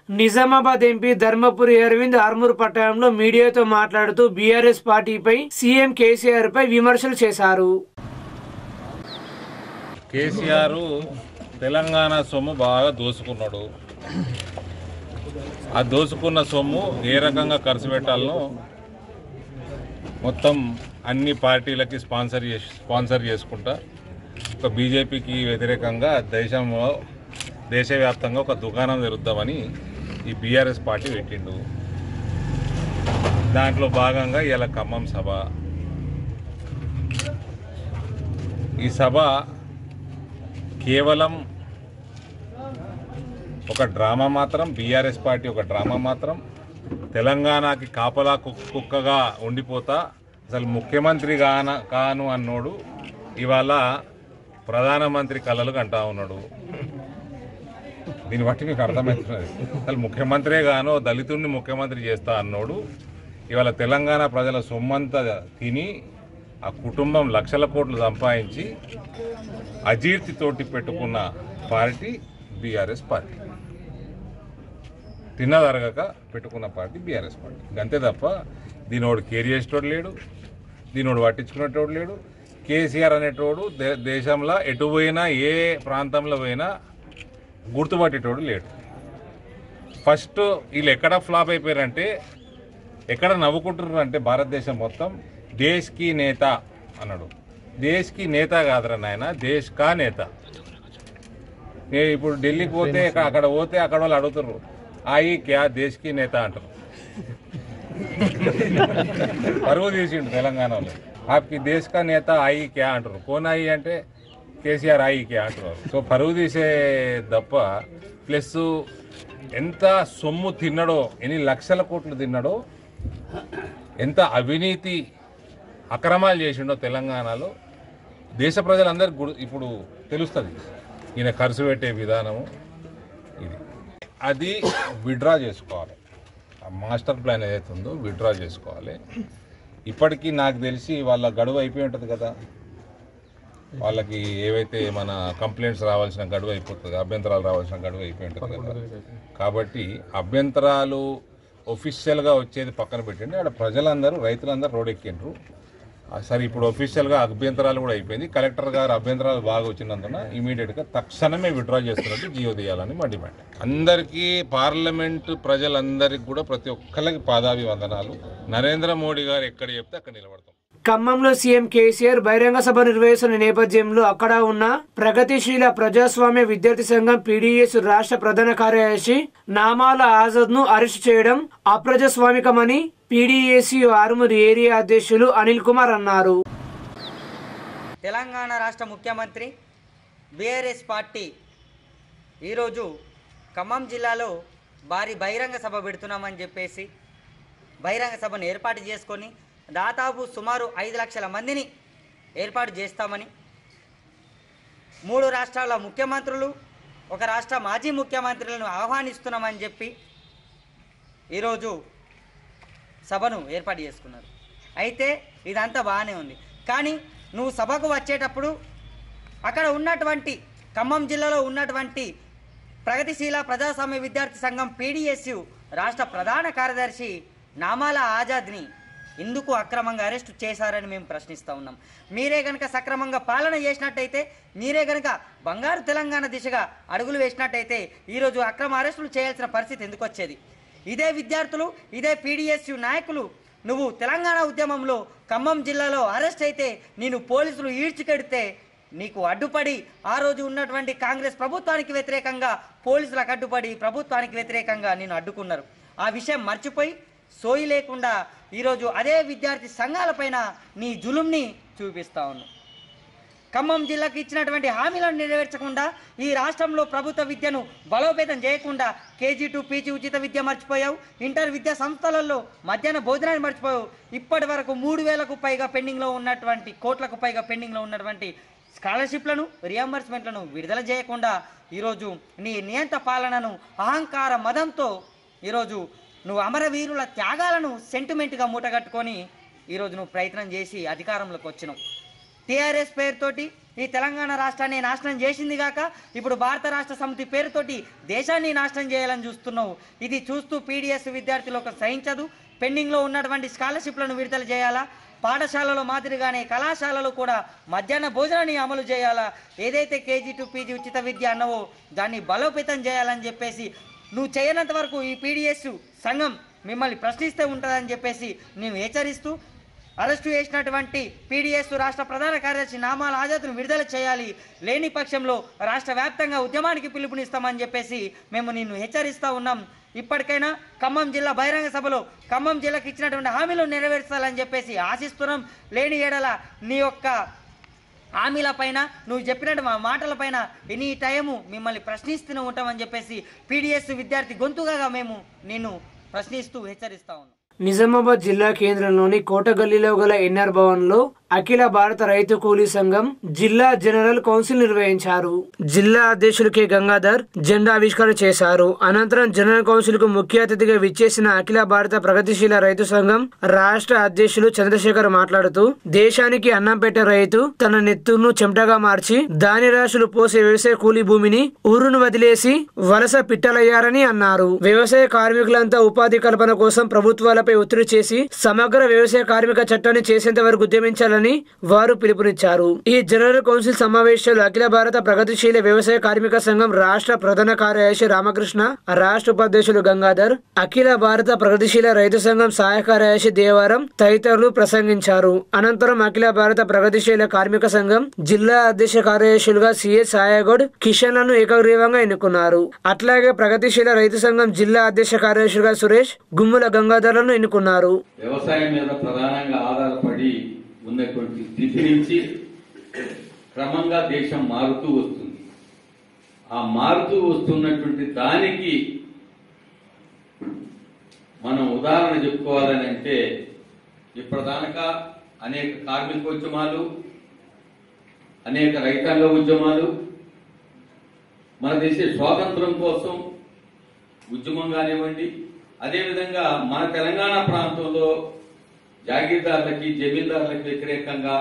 నిజామాబాద్ ఎంపీ ధర్మపురి అరవింద్ ఆర్మూర్ పట్టణంలో మీడియాతో మాట్లాడుతూ బీఆర్ఎస్ పార్టీపై సీఎం కేసీఆర్ పై విమర్శలు చేశారు.
కేసీఆర్ తెలంగాణ సొమ్ము బాగా దోసుకున్నాడు. ఆ దోసుకున్న సొమ్ము ఏ రకంగా ఖర్చు పెట్టాలనో మొత్తం అన్ని పార్టీలకి స్పాన్సర్ చేసి స్పాన్సర్ చేసుకుంటా. ఒక బీజేపీకి వ్యతిరేకంగా దేశంలో దేశవ్యాప్తంగా ఒక దుకాణం తెరుద్దామని ఈ బీఆర్ఎస్ పార్టీ పెట్టిండు. దాంట్లో భాగంగా ఇలా ఖమ్మం సభ. ఈ సభ కేవలం ఒక డ్రామా మాత్రం బీఆర్ఎస్ పార్టీ ఒక డ్రామా మాత్రం తెలంగాణకి కాపలా కుక్కగా ఉండిపోతా అసలు ముఖ్యమంత్రి కాన కాను అన్నోడు ఇవాళ ప్రధానమంత్రి కళలు కంటా ఉన్నాడు. దీన్ని బట్టి మీకు అర్థమవుతున్నది. అసలు ముఖ్యమంత్రే గాను దళితుడిని ముఖ్యమంత్రి చేస్తా అన్నోడు ఇవాళ తెలంగాణ ప్రజల సొమ్మంతా తిని ఆ కుటుంబం లక్షల కోట్లు సంపాదించి అజీర్తితోటి పెట్టుకున్న పార్టీ బీఆర్ఎస్ పార్టీ. తిన్నదరగక పెట్టుకున్న పార్టీ బీఆర్ఎస్ పార్టీ. అంతే తప్ప దీనోడు కేర్ చేసేటోడు లేడు. దీనోడు పట్టించుకునేటోడు లేడు. కేసీఆర్ అనేటోడు దే దేశంలో ఎటు పోయినా ఏ ప్రాంతంలో పోయినా గుర్తుపట్టేటోడు లేడు. ఫస్ట్ వీళ్ళు ఎక్కడ ఫ్లాప్ అయిపోయారంటే ఎక్కడ నవ్వుకుంటున్నారు అంటే భారతదేశం మొత్తం దేశ్కి నేత అన్నాడు. దేశ్కి నేత కాదురా నాయన దేశ్ కా నేత. నేను ఇప్పుడు ఢిల్లీకి పోతే అక్కడ- అక్కడ పోతే అక్కడ వాళ్ళు అడుగుతారు ఆయి క్యా దేశ్కి నేత అంటారు. పరువు తీసిండు తెలంగాణలో. ఆపి దేశకా నేత ఆయి క్యా అంటారు కోన్ ఆయి అంటే కేసీఆర్ ఆయి క్యా అంటున్నారు సో పరువు తీసే తప్ప ప్లస్ ఎంత సొమ్ము తిన్నాడో ఎన్ని లక్షల కోట్లు తిన్నాడో ఎంత అవినీతి అక్రమాలు చేసిండో తెలంగాణలో దేశ ప్రజలందరికీ ఇప్పుడు తెలుస్తుంది. ఈయన ఖర్చు పెట్టే విధానము ఇది. అది విడ్రా చేసుకోవాలి. మాస్టర్ ప్లాన్ ఏదైతే ఉందో విడ్రా చేసుకోవాలి. ఇప్పటికీ నాకు తెలిసి వాళ్ళ గడువు అయిపోయి ఉంటుంది కదా. వాళ్ళకి ఏవైతే మన కంప్లైంట్స్ రావాల్సిన గడువు అయిపోతుంది అభ్యంతరాలు రావాల్సిన గడువు అయిపోయి ఉంటుంది కదా. కాబట్టి అభ్యంతరాలు ఒఫిషియల్గా వచ్చేది పక్కన పెట్టండి. ఆడ ప్రజలందరూ రైతులందరూ రోడ్ ఎక్కిండ్రు. సరే ఇప్పుడు ఒఫిషియల్గా అభ్యంతరాలు కూడా అయిపోయింది. కలెక్టర్ గారు అభ్యంతరాలు బాగా వచ్చినందున ఇమీడియట్గా తక్షణమే విత్డ్రా చేస్తున్నట్టు జియో తీయాలని మా డిమాండ్. అందరికీ పార్లమెంట్ ప్రజలందరికీ కూడా ప్రతి ఒక్కరికి పాదాభివందనాలు. నరేంద్ర మోడీ గారు ఎక్కడ చెప్తే అక్కడ నిలబడతాం.
ఖమ్మంలో సీఎం కేసీఆర్ బహిరంగ సభ నిర్వహిస్తున్న నేపథ్యంలో అక్కడ ఉన్న ప్రగతిశీల ప్రజాస్వామ్య విద్యార్థి సంఘం పీడీఎస్ రాష్ట్ర ప్రధాన కార్యదర్శి నామాల ఆజాద్ను అరెస్ట్ చేయడం అప్రజాస్వామికమని పీడీఏసీ ఆరుమూరు ఏరియా అధ్యక్షులు అనిల్ కుమార్ అన్నారు.
తెలంగాణ రాష్ట్ర ముఖ్యమంత్రి బీఆర్ఎస్ పార్టీ ఈరోజు ఖమ్మం జిల్లాలో భారీ బహిరంగ సభ పెడుతున్నామని చెప్పేసి బహిరంగ సభను ఏర్పాటు చేసుకొని దాదాపు సుమారు ఐదు లక్షల మందిని ఏర్పాటు చేస్తామని మూడు రాష్ట్రాల ముఖ్యమంత్రులు ఒక రాష్ట్ర మాజీ ముఖ్యమంత్రులను ఆహ్వానిస్తున్నామని చెప్పి ఈరోజు సభను ఏర్పాటు చేసుకున్నారు. అయితే ఇదంతా బాగానే ఉంది. కానీ నువ్వు సభకు వచ్చేటప్పుడు అక్కడ ఉన్నటువంటి ఖమ్మం జిల్లాలో ఉన్నటువంటి ప్రగతిశీల ప్రజాస్వామ్య విద్యార్థి సంఘం పీడిఎస్యు రాష్ట్ర ప్రధాన కార్యదర్శి నామాల ఆజాద్ని ఎందుకు అక్రమంగా అరెస్టు చేశారని మేము ప్రశ్నిస్తూ ఉన్నాం. మీరే కనుక సక్రమంగా పాలన చేసినట్టయితే మీరే కనుక బంగారు తెలంగాణ దిశగా అడుగులు వేసినట్టయితే ఈరోజు అక్రమ అరెస్టులు చేయాల్సిన పరిస్థితి ఎందుకు వచ్చేది? ఇదే విద్యార్థులు ఇదే పీడిఎస్యు నాయకులు. నువ్వు తెలంగాణ ఉద్యమంలో ఖమ్మం జిల్లాలో అరెస్ట్ అయితే నేను పోలీసులు ఈడ్చికెడితే నీకు అడ్డుపడి ఆ రోజు ఉన్నటువంటి కాంగ్రెస్ ప్రభుత్వానికి వ్యతిరేకంగా పోలీసులకు అడ్డుపడి ప్రభుత్వానికి వ్యతిరేకంగా నేను అడ్డుకున్నారు. ఆ విషయం మర్చిపోయి సోయి లేకుండా ఈరోజు అదే విద్యార్థి సంఘాలపైన నీ జులుంని చూపిస్తా ఉన్నావు. ఖమ్మం జిల్లాకు ఇచ్చినటువంటి హామీలను నెరవేర్చకుండా ఈ రాష్ట్రంలో ప్రభుత్వ విద్యను బలోపేతం చేయకుండా కేజీ టు పీజీ ఉచిత విద్య మర్చిపోయావు. ఇంటర్ విద్యా సంస్థలలో మధ్యాహ్న భోజనాన్ని మర్చిపోయావు. ఇప్పటి వరకు మూడు వేలకు పైగా పెండింగ్లో ఉన్నటువంటి కోట్లకు పైగా పెండింగ్లో ఉన్నటువంటి స్కాలర్షిప్లను రియంబర్స్మెంట్లను విడుదల చేయకుండా ఈరోజు నీ నియంత పాలనను అహంకార మదంతో ఈరోజు నువ్వు అమరవీరుల త్యాగాలను సెంటిమెంట్గా మూటగట్టుకొని ఈరోజు నువ్వు ప్రయత్నం చేసి అధికారంలోకి వచ్చినావు. టీఆర్ఎస్ పేరుతోటి ఈ తెలంగాణ రాష్ట్రాన్ని నాశనం చేసింది కాక ఇప్పుడు భారత రాష్ట్ర సమితి పేరుతోటి దేశాన్ని నాశనం చేయాలని చూస్తున్నావు. ఇది చూస్తూ పీడిఎస్ విద్యార్థులు ఒక సహించదు. పెండింగ్లో ఉన్నటువంటి స్కాలర్షిప్లను విడుదల చేయాలా? పాఠశాలలో మాదిరిగానే కళాశాలలో కూడా మధ్యాహ్న భోజనాన్ని అమలు చేయాలా? ఏదైతే కేజీ టు పీజీ ఉచిత విద్య అన్నవో దాన్ని బలోపేతం చేయాలని చెప్పేసి నువ్వు చేయనంత వరకు ఈ పీడిఎస్ సంఘం మిమ్మల్ని ప్రశ్నిస్తే ఉంటుందని చెప్పేసి నేను హెచ్చరిస్తూ అరెస్టు చేసినటువంటి పీడిఎస్ రాష్ట్ర ప్రధాన కార్యదర్శి నామాల ఆజాద్ను విడుదల చేయాలి. లేని పక్షంలో రాష్ట్ర వ్యాప్తంగా ఉద్యమానికి పిలుపునిస్తామని చెప్పేసి మేము నిన్ను హెచ్చరిస్తూ ఉన్నాం. ఇప్పటికైనా ఖమ్మం జిల్లా బహిరంగ సభలో ఖమ్మం జిల్లాకు ఇచ్చినటువంటి హామీలు నెరవేర్చాలని చెప్పేసి ఆశిస్తున్నాం. లేని ఏడల నీ యొక్క హామీల పైన నువ్వు చెప్పినట్టు మా మాటలపైన ఎనీ టైము మిమ్మల్ని ప్రశ్నిస్తూనే ఉంటామని చెప్పేసి పీడిఎస్ విద్యార్థి గొంతుగా మేము నిన్ను ప్రశ్నిస్తూ హెచ్చరిస్తా ఉన్నాం.
నిజామాబాద్ జిల్లా కేంద్రంలోని కోటగల్లీలో గల ఎన్ఆర్ భవన్లో అఖిల భారత రైతు కూలీ సంఘం జిల్లా జనరల్ కౌన్సిల్ నిర్వహించారు. జిల్లా అధ్యక్షులు కె గంగాధర్ జెండా ఆవిష్కరణ చేశారు. అనంతరం జనరల్ కౌన్సిల్కు ముఖ్య అతిథిగా విచ్చేసిన అఖిల భారత ప్రగతిశీల రైతు సంఘం రాష్ట్ర అధ్యక్షులు చంద్రశేఖర్ మాట్లాడుతూ దేశానికి అన్నం పెట్టే రైతు తన నెత్తును చెమటగా మార్చి దాని రాశులు పోసే వ్యవసాయ కూలీ భూమిని ఊరును వదిలేసి వలస పిట్టలయ్యారని అన్నారు. వ్యవసాయ కార్మికులంతా ఉపాధి కల్పన కోసం ప్రభుత్వాలపై ప్రభుత్వంపై ఒత్తిడి చేసి సమగ్ర వ్యవసాయ కార్మిక చట్టాన్ని చేసేంత వరకు ఉద్యమించాలని వారు పిలుపునిచ్చారు. ఈ జనరల్ కౌన్సిల్ సమావేశంలో అఖిల భారత ప్రగతిశీల వ్యవసాయ కార్మిక సంఘం రాష్ట్ర ప్రధాన కార్యదర్శి రామకృష్ణ రాష్ట్ర ఉపాధ్యక్షులు గంగాధర్ అఖిల భారత ప్రగతిశీల రైతు సంఘం సహాయ కార్యదర్శి దేవారం తదితరులు ప్రసంగించారు. అనంతరం అఖిల భారత ప్రగతిశీల కార్మిక సంఘం జిల్లా అధ్యక్ష కార్యదర్శులుగా సిఎస్ సాయగౌడ్ కిషన్లను ఏకగ్రీవంగా ఎన్నుకున్నారు. అట్లాగే ప్రగతిశీల రైతు సంఘం జిల్లా అధ్యక్ష కార్యదర్శులుగా సురేష్ గుమ్ముల గంగాధర్లను ఎన్నుకున్నారు?
వ్యవసాయం మీద ప్రధానంగా ఆధారపడి ఉన్నటువంటి స్థితి నుంచి క్రమంగా దేశం మారుతూ వస్తుంది. ఆ మారుతూ వస్తున్నటువంటి దానికి మనం ఉదాహరణ చెప్పుకోవాలని అంటే ఇప్పటిదానక అనేక కార్మిక ఉద్యమాలు అనేక రైతాంగ ఉద్యమాలు మన దేశ స్వాతంత్రం కోసం ఉద్యమం కానివ్వండి అదేవిధంగా మన తెలంగాణ ప్రాంతంలో జాగీర్దారులకి జమీందారులకి వ్యతిరేకంగా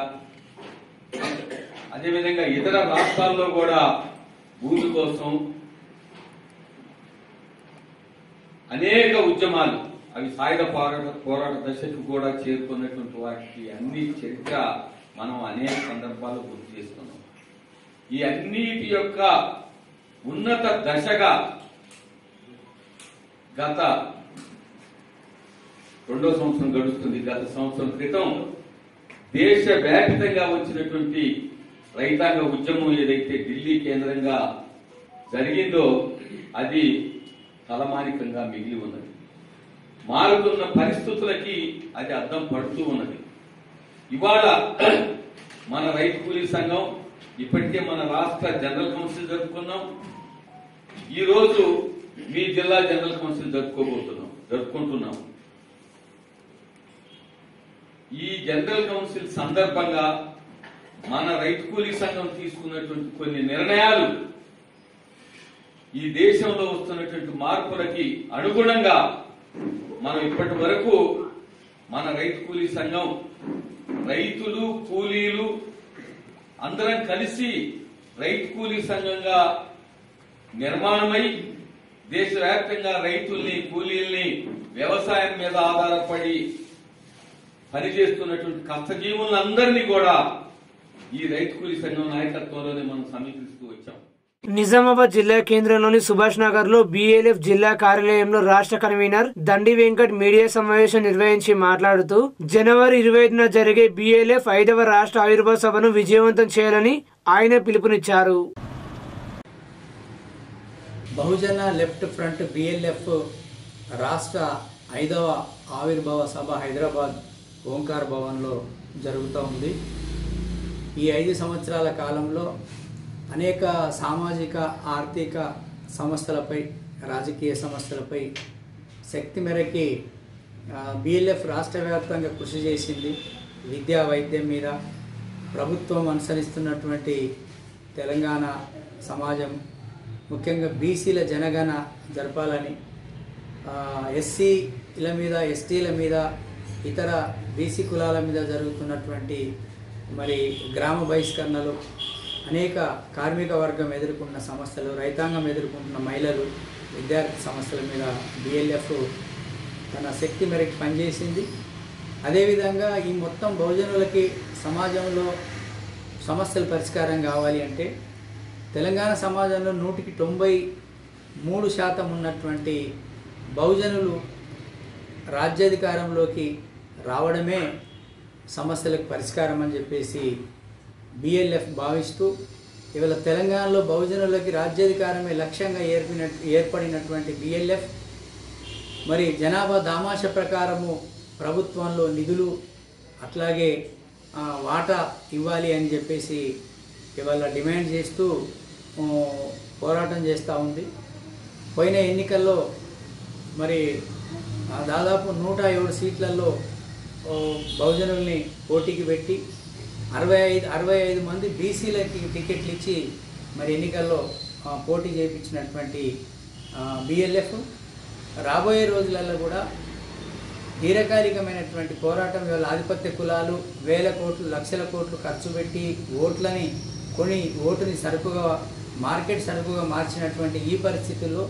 అదేవిధంగా ఇతర రాష్ట్రాల్లో కూడా భూమి కోసం అనేక ఉద్యమాలు అవి సాయుధ పోరాట పోరాట దశకు కూడా చేరుకున్నటువంటి వాటికి అన్ని చరిత్ర మనం అనేక సందర్భాలు గుర్తు చేసుకున్నాం. ఈ అన్నిటి యొక్క ఉన్నత దశగా గత రెండో సంవత్సరం గడుస్తుంది. గత సంవత్సరం క్రితం దేశవ్యాపితంగా వచ్చినటువంటి రైతాంగ ఉద్యమం ఏదైతే ఢిల్లీ కేంద్రంగా జరిగిందో అది తలమానికంగా మిగిలి ఉన్నది. మారుతున్న పరిస్థితులకి అది అద్దం పడుతూ ఉన్నది. ఇవాళ మన రైతు కూలీ సంఘం ఇప్పటికే మన రాష్ట్ర జనరల్ కౌన్సిల్ జరుపుకున్నాం. ఈరోజు మీ జిల్లా జనరల్ కౌన్సిల్ జరుపుకోబోతున్నాం జరుపుకుంటున్నాం. ఈ జనరల్ కౌన్సిల్ సందర్భంగా మన రైతు కూలీ సంఘం తీసుకున్నటువంటి కొన్ని నిర్ణయాలు ఈ దేశంలో వస్తున్నటువంటి మార్పులకి అనుగుణంగా మనం ఇప్పటి వరకు మన రైతు కూలీ సంఘం రైతులు కూలీలు అందరం కలిసి రైతు కూలీ సంఘంగా నిర్మాణమై దేశవ్యాప్తంగా రైతుల్ని కూలీల్ని వ్యవసాయం మీద ఆధారపడి పనిచేస్తున్నటువంటి కష్టజీవులందరినీ కూడా ఈ రైతు కూలీ సంఘం నాయకత్వంలోనే మనం సమీకరిస్తూ వచ్చాం.
నిజామాబాద్ జిల్లా కేంద్రంలోని సుభాష్ నగర్లో బిఎల్ఎఫ్ జిల్లా కార్యాలయంలో రాష్ట్ర కన్వీనర్ దండి వెంకట్ మీడియా సమావేశం నిర్వహించి మాట్లాడుతూ జనవరి ఇరవై ఐదున జరిగే బిఎల్ఎఫ్ ఐదవ రాష్ట్ర ఆవిర్భావ సభను విజయవంతం చేయాలని ఆయన పిలుపునిచ్చారు.
బహుజన లెఫ్ట్ ఫ్రంట్ బిఎల్ఎఫ్ రాష్ట్ర ఐదవ ఆవిర్భావ సభ హైదరాబాద్ ఓంకార్ భవన్లో జరుగుతూ ఉంది. ఈ ఐదు సంవత్సరాల కాలంలో అనేక సామాజిక ఆర్థిక సమస్యలపై రాజకీయ సమస్యలపై శక్తి మేరకి బిఎల్ఎఫ్ రాష్ట్ర వ్యాప్తంగా కృషి చేసింది. విద్యా వైద్యం మీద ప్రభుత్వం అనుసరిస్తున్నటువంటి తెలంగాణ సమాజం ముఖ్యంగా బీసీల జనగణ జరపాలని ఎస్సీల మీద ఎస్టీల మీద ఇతర బీసీ కులాల మీద జరుగుతున్నటువంటి మరి గ్రామ బహిష్కరణలు అనేక కార్మిక వర్గం ఎదుర్కొన్న సమస్యలు రైతాంగం ఎదుర్కొంటున్న మహిళలు విద్యార్థి సమస్యల మీద బిఎల్ఎఫ్ తన శక్తి మేరకు పనిచేసింది. అదేవిధంగా ఈ మొత్తం బహుజనులకి సమాజంలో సమస్యలు పరిష్కారం కావాలి అంటే తెలంగాణ సమాజంలో నూటికి తొంభై మూడు శాతం ఉన్నటువంటి బహుజనులు రాజ్యాధికారంలోకి రావడమే సమస్యలకు పరిష్కారం అని చెప్పేసి బిఎల్ఎఫ్ భావిస్తూ ఇవాళ తెలంగాణలో బహుజనులకి రాజ్యాధికారమే లక్ష్యంగా ఏర్పిన ఏర్పడినటువంటి బిఎల్ఎఫ్ మరి జనాభా దామాష ప్రకారము ప్రభుత్వంలో నిధులు అట్లాగే వాటా ఇవ్వాలి అని చెప్పేసి ఇవాళ డిమాండ్ చేస్తూ పోరాటం చేస్తూ ఉంది. పోయిన ఎన్నికల్లో మరి దాదాపు నూట ఏడు సీట్లలో బహుజనుల్ని పోటీకి పెట్టి అరవై ఐదు అరవై ఐదు మంది బీసీలకి టికెట్లు ఇచ్చి మరి ఎన్నికల్లో పోటీ చేయించినటువంటి బిఎల్ఎఫ్ రాబోయే రోజులలో కూడా దీర్ఘకాలికమైనటువంటి పోరాటం ఇవాళ ఆధిపత్య కులాలు వేల కోట్లు లక్షల కోట్లు ఖర్చు పెట్టి ఓట్లని కొని ఓటుని సరుకుగా మార్కెట్ సరుకుగా మార్చినటువంటి ఈ పరిస్థితుల్లో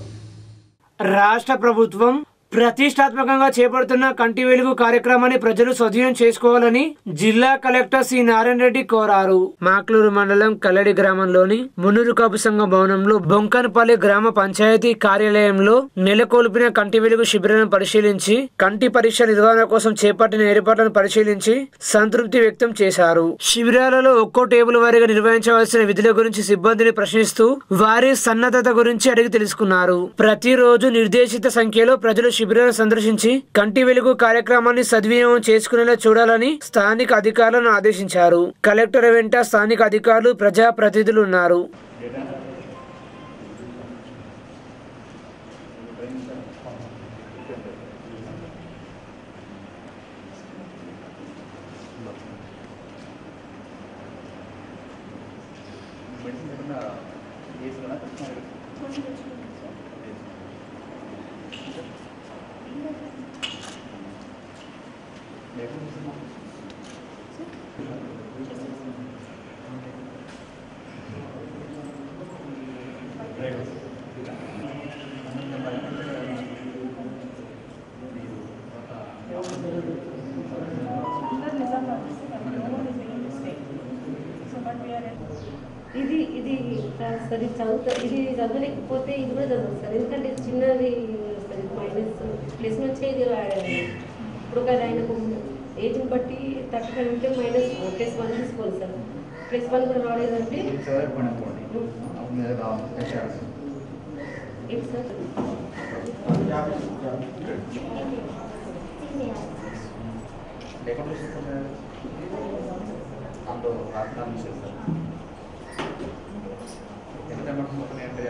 రాష్ట్ర ప్రభుత్వం ప్రతిష్టాత్మకంగా చేపడుతున్న కంటి వెలుగు కార్యక్రమాన్ని ప్రజలు సద్వినియోగం చేసుకోవాలని జిల్లా కలెక్టర్ సి నారాయణ రెడ్డి కోరారు. మాక్లూరు మండలం కల్లడి గ్రామంలోని మునురు కాపు సంఘం భవనంలో బొంకనపల్లి గ్రామ పంచాయతీ కార్యాలయంలో నెలకొల్పిన కంటి వెలుగు శిబిరాలను పరిశీలించి కంటి పరీక్ష నిర్వహణ కోసం చేపట్టిన ఏర్పాట్లను పరిశీలించి సంతృప్తి వ్యక్తం చేశారు. శిబిరాలలో ఒక్కో టేబుల్ వారీగా నిర్వహించవలసిన విధుల గురించి సిబ్బందిని ప్రశ్నిస్తూ వారి సన్నద్ధత గురించి అడిగి తెలుసుకున్నారు. ప్రతిరోజు నిర్దేశిత సంఖ్యలో ప్రజలు శిబిరాన్ని సందర్శించి కంటి వెలుగు కార్యక్రమాన్ని సద్వినియోగం చేసుకునేలా చూడాలని స్థానిక అధికారులను ఆదేశించారు. కలెక్టర్ వెంట స్థానిక అధికారులు ప్రజాప్రతినిధులు ఉన్నారు
ఇది ఇది సార్ ఇది చదువుతా ఇది చదవలేకపోతే ఇది కూడా చదవదు సార్ ఎందుకంటే ఇది చిన్నది సార్ ఇది మైనస్ ప్లస్ నుంచే ఇది రాయాలి ఇప్పుడు కదా ఆయనకు ఏజ్ని బట్టి థర్టీ ఫైవ్ ఉంటే మైనస్ ప్లస్ వన్ తీసుకోవాలి సార్ ప్లస్ వన్ కూడా రాలేదంటే ఏంటి సార్
అందులో రాజధాని చేశారు ఎంత మొత్తం ఏంటి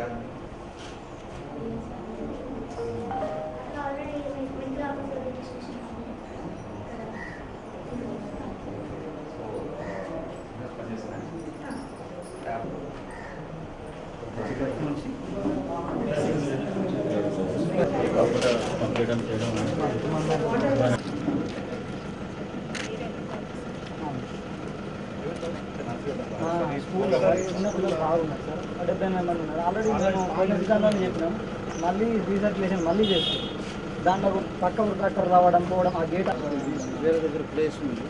స్కూల్ పిల్లలు బాగున్నారు సార్ డెబ్బై ఎనభై మంది ఉన్నారు ఆల్రెడీ మేము పోయిన విధానాన్ని చెప్పినాం మళ్ళీ రీసర్క్యులేషన్ మళ్ళీ చేస్తాం దాంట్లో పక్క ట్రాక్టర్ రావడం పోవడం ఆ గేట్ వేరే దగ్గర ప్లేస్ ఉంది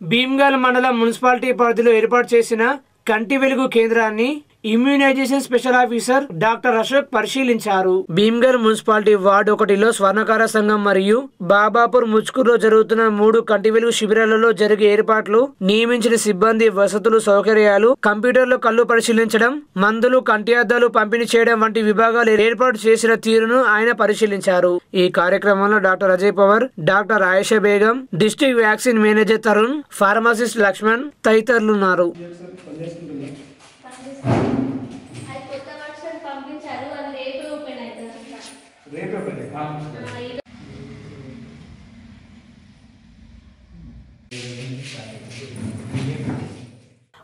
భీమ్గల్ మండలం మున్సిపాలిటీ పరిధిలో ఏర్పాటు చేసిన కంటి వెలుగు కేంద్రాన్ని immunization special officer doctor Ashok పరిశీలించారు. భీమ్గర్ మున్సిపాలిటీ వార్డు ఒకటిలో స్వర్ణకార సంఘం మరియు బాబాపూర్ ముచ్కూరులో జరుగుతున్న మూడు కంటి వెలుగు శిబిరాలలో జరిగే ఏర్పాట్లు నియమించిన సిబ్బంది వసతులు సౌకర్యాలు కంప్యూటర్లో కళ్ళు పరిశీలించడం మందులు కంటి అద్దాలు పంపిణీ చేయడం వంటి విభాగాలు ఏర్పాటు చేసిన తీరును ఆయన పరిశీలించారు. ఈ కార్యక్రమంలో doctor Ajay Pawar doctor Ayesha Begum district vaccine manager Tarun pharmacist Laxman తదితరులున్నారు.
అది కొత్త వర్షన్ పంపించారు అది రేపు ఓపెన్ అవుతుంది.
రేపు ఓపెన్ అవుతుంది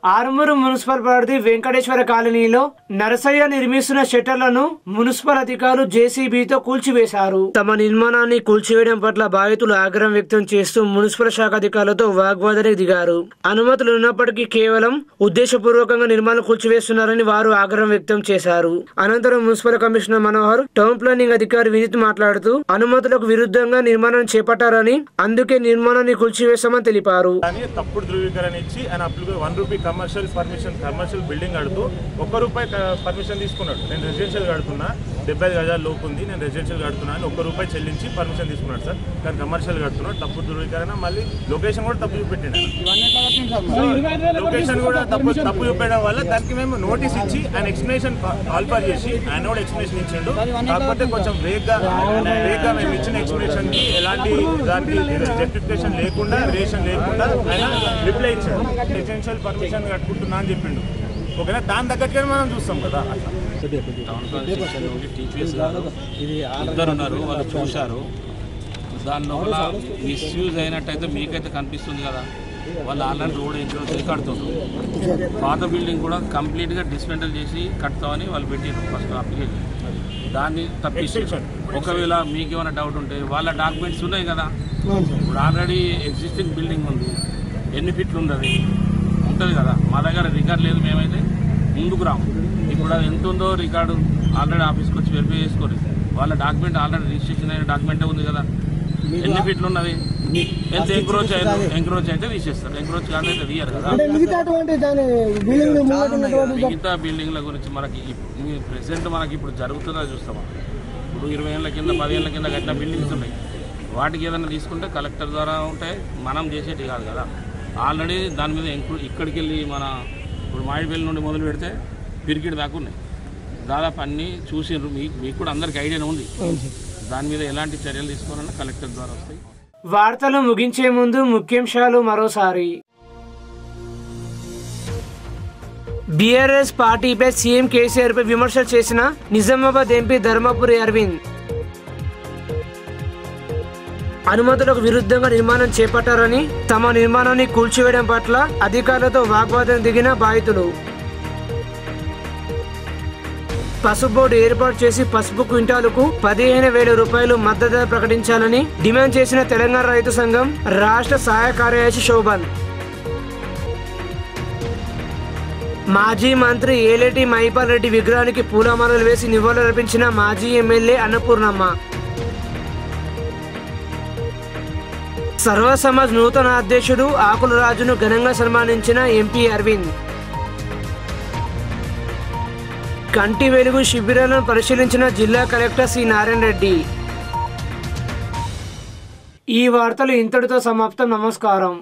ఆరుమూరు మున్సిపల్ పరిధి వెంకటేశ్వర కాలనీలో నరసయ్య నిర్మిస్తున్న షట్టర్లను మున్సిపల్ అధికారులు జేసీబీతో కూల్చివేశారు. తమ నిర్మాణాన్ని కూల్చివేయడం పట్ల బాధితులు ఆగ్రహం వ్యక్తం చేస్తూ మున్సిపల్ శాఖ అధికారులతో వాగ్వాదానికి దిగారు. అనుమతులు ఉన్నప్పటికీ కేవలం ఉద్దేశపూర్వకంగా నిర్మాణం కూల్చివేస్తున్నారని వారు ఆగ్రహం వ్యక్తం చేశారు. అనంతరం municipal commissioner Manohar town planning అధికారి వినీత్ మాట్లాడుతూ అనుమతులకు విరుద్ధంగా నిర్మాణం చేపట్టారని అందుకే నిర్మాణాన్ని కూల్చివేశామని తెలిపారు.
తప్పుడు ధృవీకరణ ఇచ్చి one rupee commercial permission commercial building కడుతూ ఒక్క రూపాయి పర్మిషన్ తీసుకున్నాడు. నేను రెసిడెన్షియల్ కడుతున్నా డెబ్బై ఐదు గజాల లోపు ఉంది నేను రెసిడెన్షియల్ కడుతున్నా అని ఒక్క రూపాయి చెల్లించి పర్మిషన్ తీసుకున్నాడు సార్. కానీ కమర్షియల్ కడుతున్నాడు తప్పుడు ధృవీకరణ మళ్ళీ లొకేషన్ కూడా తప్పు చూపెట్టిండు. లొకేషన్ కూడా తప్పు తప్పు చూపెట్టడం వల్ల దానికి మేము నోటీస్ ఇచ్చి ఆయన ఎక్స్ప్లెనేషన్ కాల్ఫర్ చేసి ఆయన కూడా ఎక్స్ప్లెనేషన్ ఇచ్చిండు. కాకపోతే కొంచెం వేగ్గా వేగ్గా మేము ఇచ్చిన ఎక్స్ప్లెనేషన్కి ఎలాంటి దానికి జస్టిఫికేషన్ లేకుండా రిలేషన్ లేకుండా ఆయన రిప్లై ఇచ్చాడు రెసిడెన్షియల్ పర్మిషన్ కట్టుకుంటున్నా అని చెప్పిండు. ఓకేనా దాని తగ్గట్టుగానే మనం చూస్తాం కదా అట్లా.
ఇద్దరు ఉన్నారు వాళ్ళు చూశారు. దాని లోపల మిస్యూజ్ అయినట్టయితే మీకైతే కనిపిస్తుంది కదా. వాళ్ళు ఆల్రెడీ రోడ్ ఎంట్రన్స్ చేసి కడుతుండ్రు పాత బిల్డింగ్ కూడా కంప్లీట్గా డిస్మెంటల్ చేసి కడతామని వాళ్ళు పెట్టారు ఫస్ట్ అప్లికేషన్ దాన్ని తప్పించి ఒకవేళ మీకు ఏమైనా డౌట్ ఉంటే వాళ్ళ డాక్యుమెంట్స్ ఉన్నాయి కదా. ఇప్పుడు ఆల్రెడీ ఎగ్జిస్టింగ్ బిల్డింగ్ ఉంది. ఎన్ని ఫీట్లు ఉన్నది ఉంటుంది కదా. మా దగ్గర రికార్డ్ లేదు మేమైతే. ముందుకు రాము. ఇప్పుడు అది ఎంత ఉందో రికార్డు ఆల్రెడీ ఆఫీస్కి వచ్చి వెరిఫై చేసుకోరు వాళ్ళ డాక్యుమెంట్ ఆల్రెడీ రిజిస్ట్రేషన్ అయిన డాక్యుమెంటే ఉంది కదా. ఎన్ని ఫీట్లు ఉన్నది ఎంత ఎంక్రోచ్ అయిందో ఎంక్రోచ్ అయితే తీసేస్తారు. ఎంక్రోచ్ కాదైతే తీయరు కదా.
మిగతా
బిల్డింగ్ల గురించి మనకి ప్రెసెంట్ మనకి ఇప్పుడు జరుగుతుందా చూస్తామా? ఇప్పుడు ఇరవై ఏళ్ళ కింద పది ఏళ్ళ కింద కట్టిన బిల్డింగ్స్ ఉన్నాయి. వాటికి ఏదైనా తీసుకుంటే కలెక్టర్ ద్వారా ఉంటాయి. మనం చేసేటి కాదు కదా. ఆల్రెడీ దాని మీద ఎంక్రూ ఇక్కడికి వెళ్ళి మన ఇప్పుడు మామిడిపల్లి నుండి మొదలు పెడితే పిరికిడి దాకా ఉన్నాయి. దాదాపు అన్నీ చూసిండ్రు మీకు మీకు కూడా అందరికి ఐడియా ఉంది. దాని మీద ఎలాంటి చర్యలు తీసుకోవాలన్నా కలెక్టర్ ద్వారా వస్తాయి.
వార్తలు ముగించే ముందు ముఖ్యాంశాలు మరోసారి. బీఆర్ఎస్ పార్టీపై సీఎం కేసీఆర్ పై విమర్శలు చేసిన నిజామాబాద్ ఎంపీ ధర్మపురి అరవింద్. అనుమతులకు విరుద్ధంగా నిర్మాణం చేపట్టారని తమ నిర్మాణాన్ని కూల్చివేయడం పట్ల అధికారులతో వాగ్వాదం దిగిన బాధితులు. పసుపు బోర్డు ఏర్పాటు చేసి పసుపు క్వింటాలకు పదిహేను వేల రూపాయలు మద్దతు ధర ప్రకటించాలని డిమాండ్ చేసిన తెలంగాణ రైతు సంఘం రాష్ట్ర సహాయ కార్యదర్శి శోభన్. మాజీ మంత్రి ఏలేటి మైపాల్ రెడ్డి విగ్రహానికి పూలమాలలు వేసి నివాళులర్పించిన మాజీ ఎమ్మెల్యే అన్నపూర్ణమ్మ. సర్వసమాజ్ నూతన అధ్యక్షుడు ఆకుల రాజును ఘనంగా సన్మానించిన ఎంపీ అరవింద్. కంటి వెలుగు శిబిరాలను పరిశీలించిన జిల్లా కలెక్టర్ సి నారాయణ రెడ్డి. ఈ వార్తలు ఇంతటితో సమాప్తం. నమస్కారం.